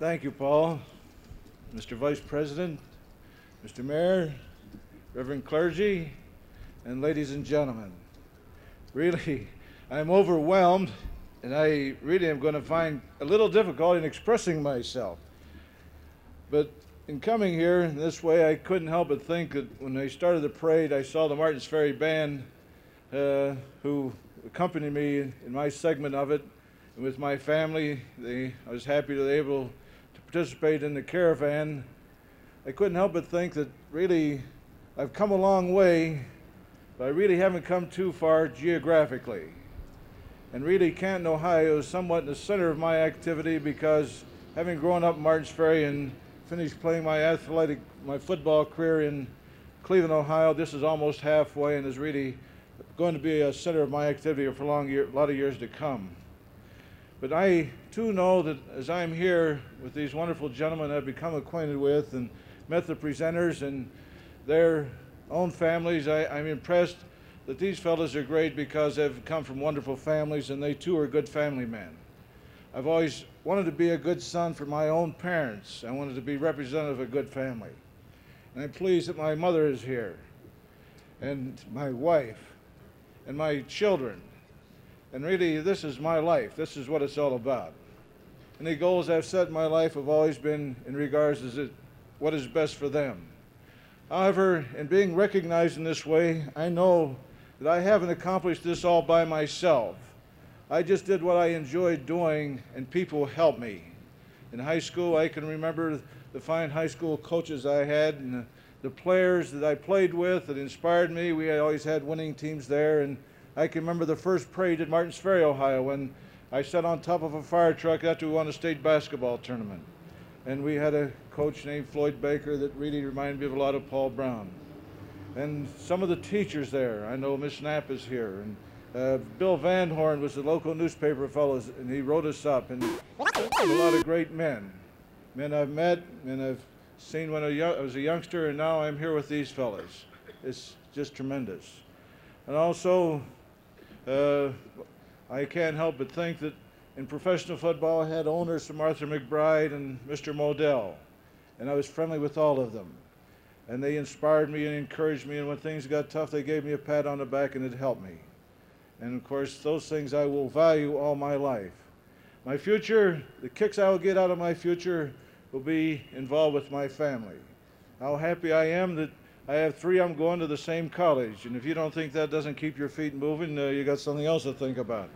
Thank you, Paul. Mr. Vice President, Mr. Mayor, Reverend clergy, and ladies and gentlemen. Really, I'm overwhelmed, and I really am going to find a little difficulty in expressing myself. But in coming here this way, I couldn't help but think that when I started the parade, I saw the Martins Ferry Band, uh, who accompanied me in my segment of it, and with my family. They, I was happy to be able to participate in the caravan. I couldn't help but think that really I've come a long way, but I really haven't come too far geographically. And really, Canton, Ohio is somewhat in the center of my activity because having grown up in Martins Ferry and finished playing my athletic, my football career in Cleveland, Ohio, this is almost halfway and is really going to be a center of my activity for a long year, a lot of years to come. But I too know that as I'm here with these wonderful gentlemen I've become acquainted with and met the presenters and their own families, I, I'm impressed that these fellows are great because they've come from wonderful families and they too are good family men. I've always wanted to be a good son for my own parents. I wanted to be representative of a good family. And I'm pleased that my mother is here and my wife and my children. And really, this is my life. This is what it's all about. And the goals I've set in my life have always been in regards to what is best for them. However, in being recognized in this way, I know that I haven't accomplished this all by myself. I just did what I enjoyed doing, and people helped me. In high school, I can remember the fine high school coaches I had and the, players that I played with that inspired me. We always had winning teams there, and I can remember the first parade at Martins Ferry, Ohio, when I sat on top of a fire truck after we won a state basketball tournament. And we had a coach named Floyd Baker that really reminded me of a lot of Paul Brown. And some of the teachers there, I know Miss Knapp is here, and uh, Bill Van Horn was the local newspaper fellow, and he wrote us up, and a lot of great men, men I've met, men I've seen when I was a youngster, and now I'm here with these fellows. It's just tremendous. And also, uh, I can't help but think that in professional football, I had owners from Arthur McBride and Mr. Modell, and I was friendly with all of them. And they inspired me and encouraged me, and when things got tough, they gave me a pat on the back and it helped me. And of course, those things I will value all my life. My future, the kicks I will get out of my future will be involved with my family. How happy I am that I have three I'm going to the same college. And if you don't think that doesn't keep your feet moving, uh, you got something else to think about.